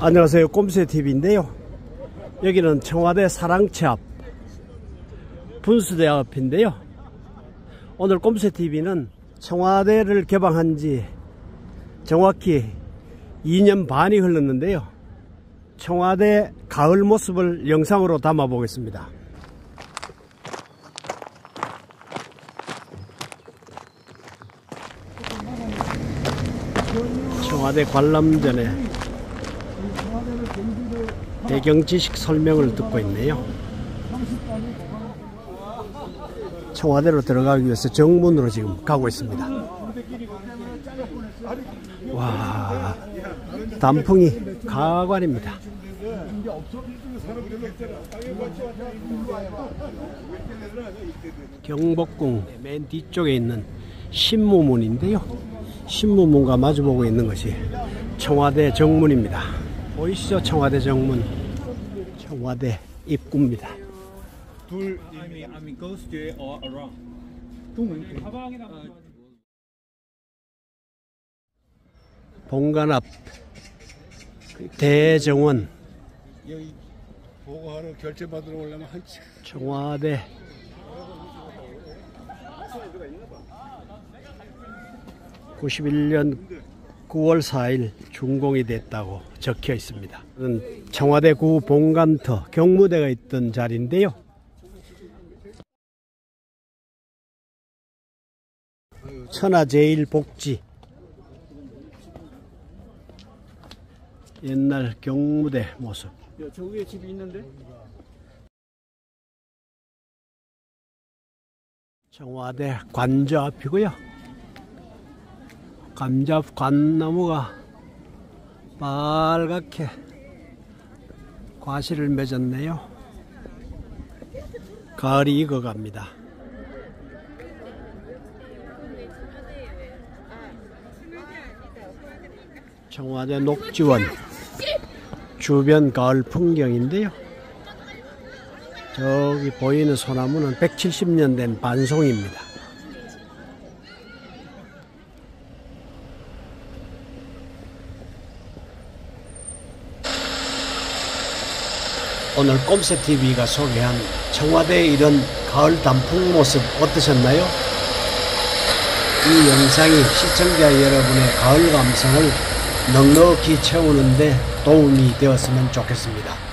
안녕하세요. 꼼새TV인데요. 여기는 청와대 사랑채 앞 분수대 앞인데요. 오늘 꼼새TV는 청와대를 개방한 지 정확히 2년 반이 흘렀는데요. 청와대 가을 모습을 영상으로 담아 보겠습니다. 청와대 관람전에 배경 지식 설명을 듣고 있네요. 청와대로 들어가기 위해서 정문으로 지금 가고 있습니다. 와, 단풍이 가관입니다. 경복궁 맨 뒤쪽에 있는 신무문인데요. 신무문과 마주보고 있는 것이 청와대 정문입니다. 보이시죠? 청와대 정문. 청와대 입구입니다. 둘 I mean, I mean goes to or around. 본관 앞 대정원 여기 보고하러 결제 받으러 오려면 한참 청와대 (91년 9월 4일) 준공이 됐다고 적혀 있습니다 청와대 구 본관터 경무대가 있던 자리인데요 천하제일복지 옛날 경무대 모습 야, 저 위에 집이 있는데? 청와대 관저 앞이고요. 감자 관나무가 빨갛게 과실을 맺었네요. 가을이 익어갑니다. 청와대 녹지원 주변 가을 풍경인데요. 저기 보이는 소나무는 170년 된 반송입니다. 오늘 꼼새TV가 소개한 청와대의 이런 가을 단풍 모습 어떠셨나요? 이 영상이 시청자 여러분의 가을 감성을 넉넉히 채우는데 도움이 되었으면 좋겠습니다.